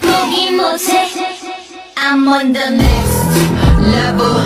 포기 못해 I'm on the next level